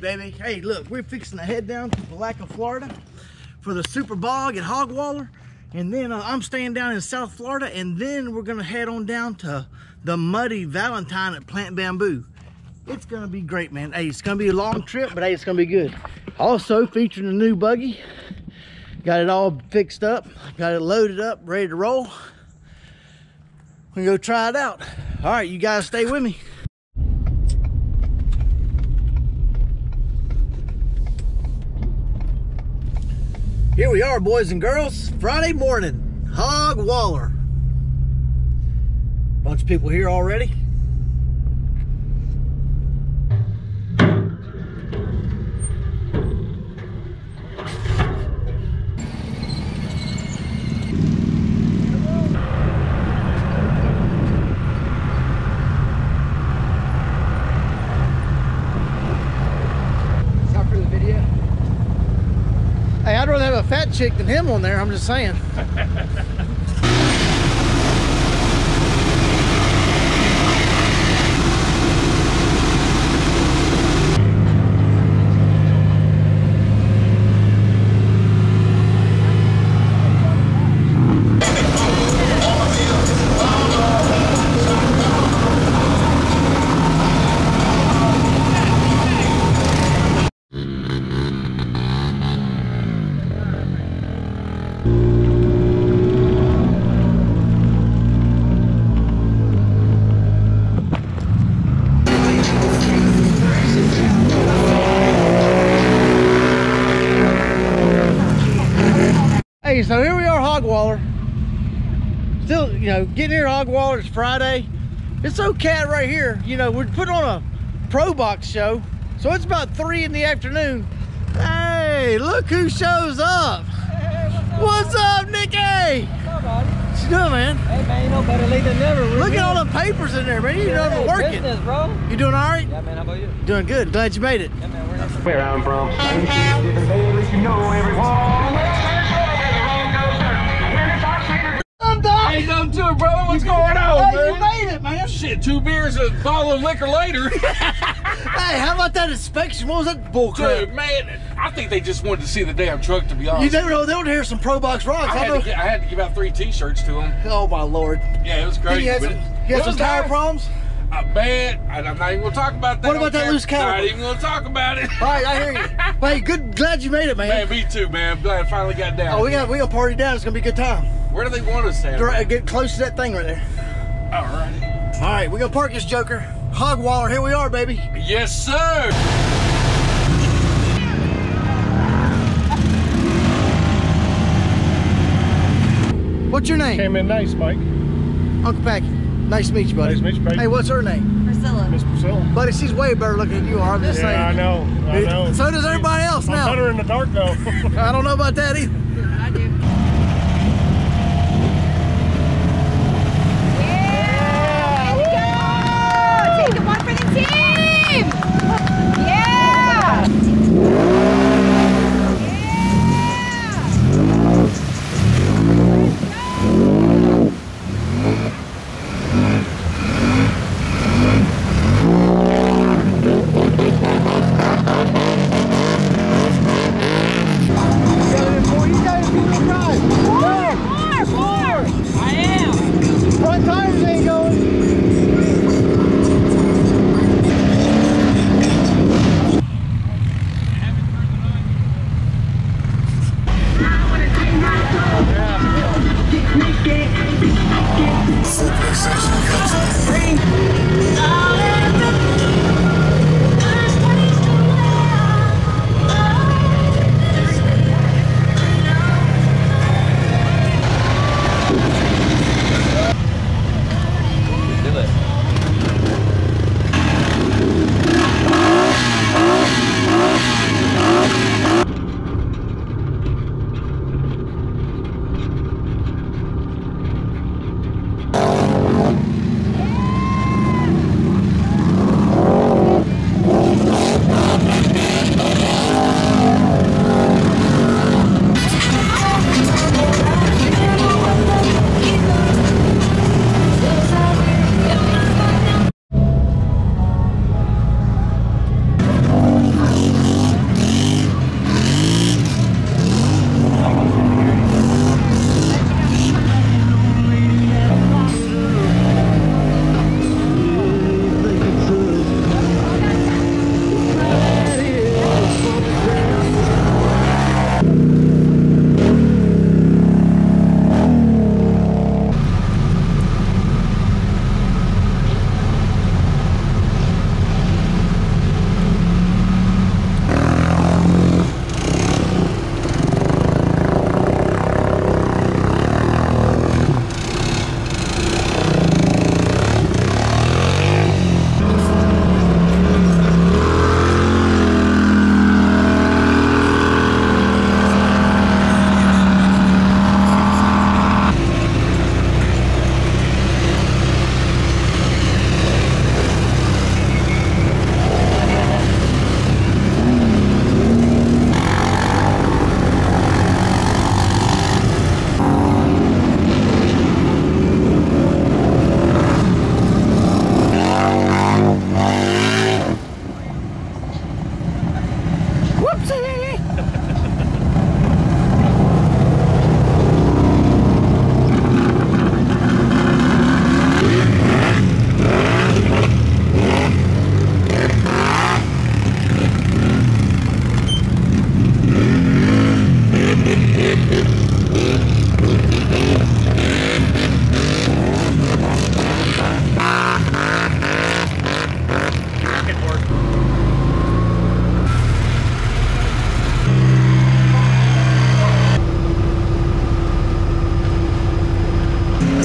Baby? Hey, look, we're fixing to head down to Palatka, Florida for the Super Bog at Hogwaller. And then uh, I'm staying down in South Florida, and then we're gonna head on down to the Muddy Valentine at Plant Bamboo. It's gonna be great, man. Hey, it's gonna be a long trip, but hey, it's gonna be good. Also featuring a new buggy. Got it all fixed up, got it loaded up, ready to roll. We're gonna go try it out. All right, you guys stay with me. Here we are, boys and girls. Friday morning, Hog Waller. Bunch of people here already. Stop for the video. Hey, I'd rather have a fat chick than him on there, I'm just saying. Hey, so here we are, Hogwaller. Still, you know, getting here, Hogwaller. It's Friday. It's so cat right here. You know, we're putting on a Pro Box show, so it's about three in the afternoon. Hey, look who shows up. what's, up? Nikki? What you doing, man? Hey man, you know better late than never. We're Look at all the papers in there, man. You know Hey, I'm working. Business, bro. You doing all right? Yeah, man. How about you? Doing good. Glad you made it. Yeah, man. We're. Where I'm from. What's going on, Hey, you made it, man. Shit, two beers, and a bottle of liquor later. Hey, how about that inspection? What was that bull crap? Dude, man, I think they just wanted to see the damn truck, to be honest. You never know. They want to hear some Pro Box rocks. I I had, know. to, gi- I had to give out three T-shirts to them. Oh my lord. Yeah, it was crazy. He had some, he had some tire nice. problems. Uh, I bet. I'm not even gonna talk about that. What about that camera. loose caliper? Not even gonna talk about it. All right, I hear you. hey, good. Glad you made it, man. Man, me too, man. I'm glad I finally got down. Oh, we got we got party down. It's gonna be a good time. Where do they want us at? Dra- Get close to that thing right there. All right. All right, we gonna park this joker. Hogwaller, here we are, baby. Yes, sir. What's your name? Came in nice, Mike. Uncle Packy. Nice to meet you, buddy. Nice to meet you, Packy. Hey, what's her name? Priscilla. Miss Priscilla. Buddy, she's way better looking than you are. I'm just Yeah, I know. I know. So does everybody else I'm now. better in the dark though. I don't know about that either. Super Session Guilty. Free.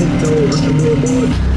Hotel Richard Boulevard.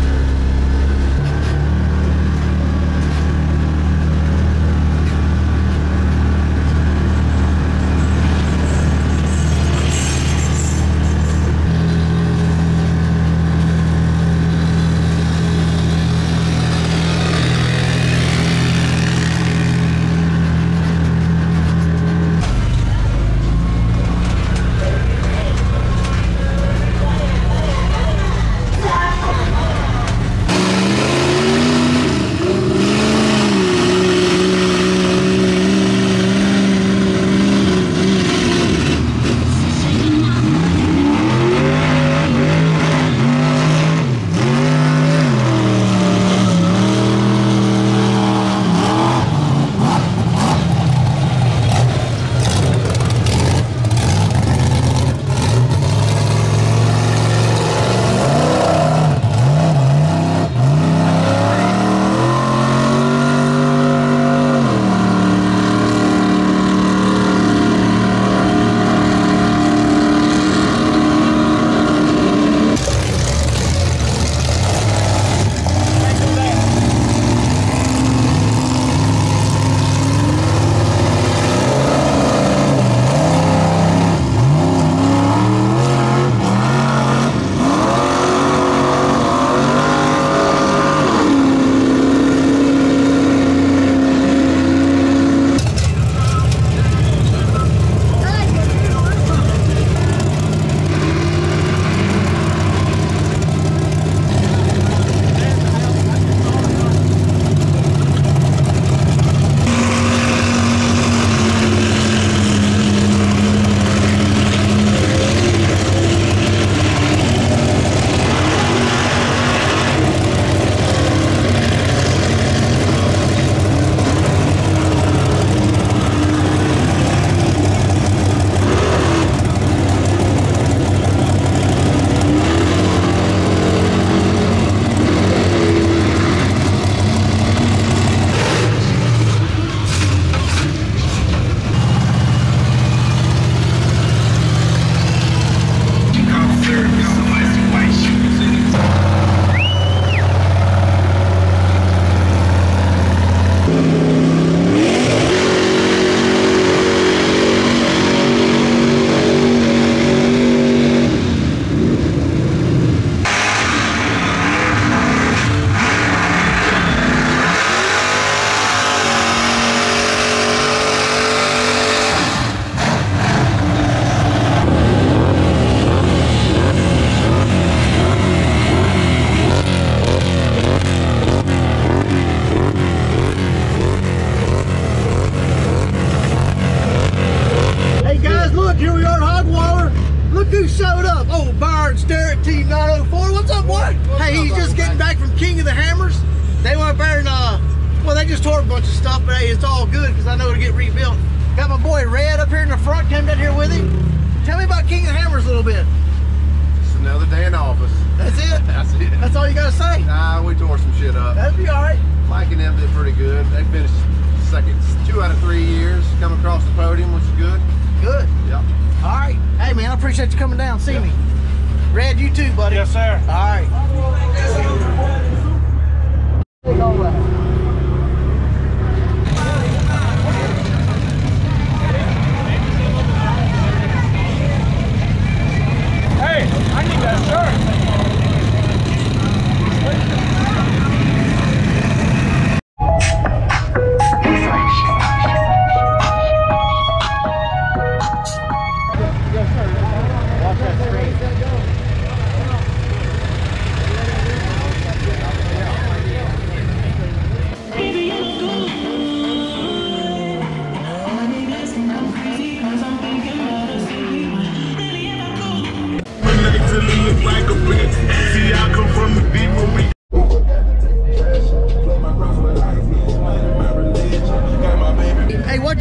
Mike and them did pretty good. They finished second, two out of three years, come across the podium, which is good. Good. Yep. All right. Hey, man, I appreciate you coming down. See Yep. me. Red, you too, buddy. Yes, sir. All right. Hey,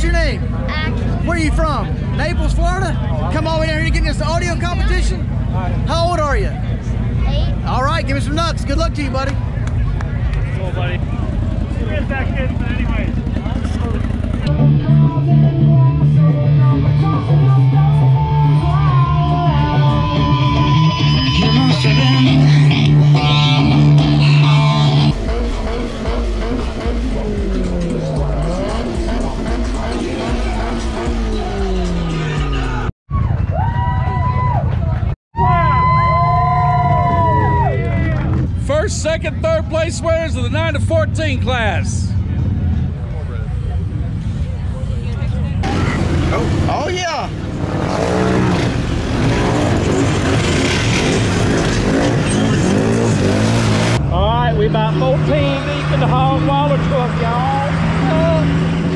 your name? Where are you from? Naples, Florida? Come all the way down here to get in this audio competition? How old are you? Eight. All right, give me some nuts. Good luck to you, buddy. Cool, buddy. Get that kid, but anyways. First, second, third place winners of the 9 to 14 class. Oh, yeah. All right, we about 14 deep in the hog waller truck, y'all. Uh,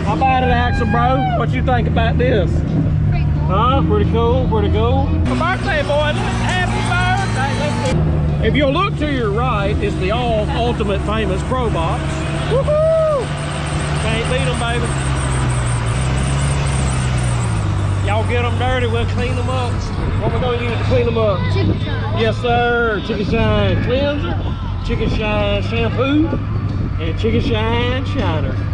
How about it, Axel, bro? What you think about this? Pretty cool. Huh? Pretty cool, pretty cool. My birthday, boy. If you'll look to your right, it's the all ultimate famous Pro Box. Woohoo! Can't beat them, baby. Y'all get them dirty, we'll clean them up. What we gonna use to clean them up? Chicken shop. Yes, sir. Chicken Shine cleanser, Chicken Shine shampoo, and Chicken Shine shiner.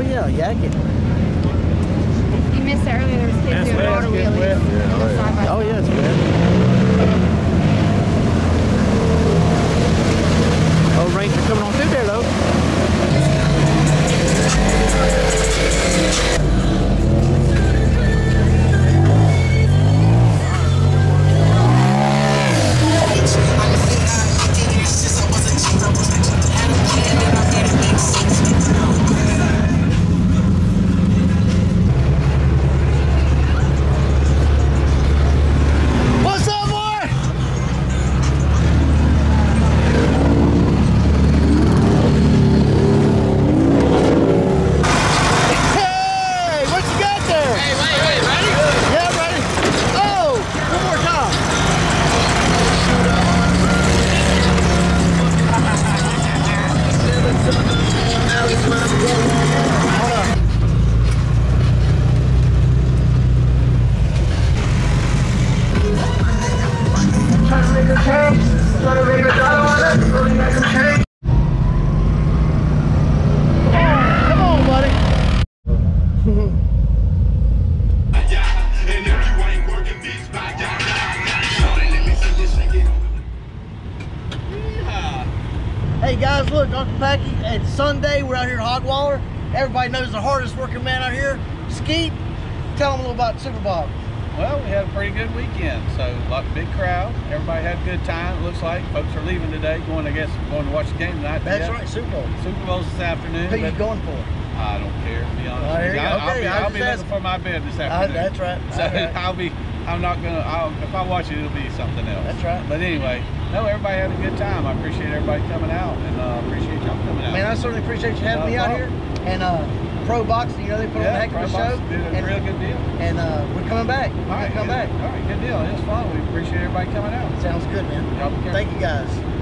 Oh yeah, yakking. You missed it earlier. There was kids doing water wheelies. wet. Side by Oh yeah, it's good. Oh, Ranger coming on through there though. What's Hey guys, look, Uncle Packy, it's Sunday. We're out here Hogwaller. Everybody knows the hardest working man out here, Skeet. Tell them a little about Super Bog. Well, we had a pretty good weekend. So, like big crowd. Everybody had a good time. It looks like folks are leaving today, going, I guess, going to watch the game tonight. That's Yeah. right, Super Bowl. Super Bowl's this afternoon. Who you going for? I don't care, to be honest. With you. I- I'll Okay, be, I was I'll be looking for my bed this Uh, afternoon. that's right. So right. I'll be, I'm not gonna, I'll, if I watch it, it'll be something else. That's right. But anyway, no, everybody had a good time. I appreciate everybody coming out and uh, appreciate y'all coming out. Man, I certainly appreciate you having No me out here. And uh, Pro Boxing, you know, they put on a yeah, heck of a show. Did a and, real good deal. and uh, we're coming back. All right, come good, back. All right, good deal. It was fun. We appreciate everybody coming out. Sounds good, man. Y'all be careful. Thank you guys.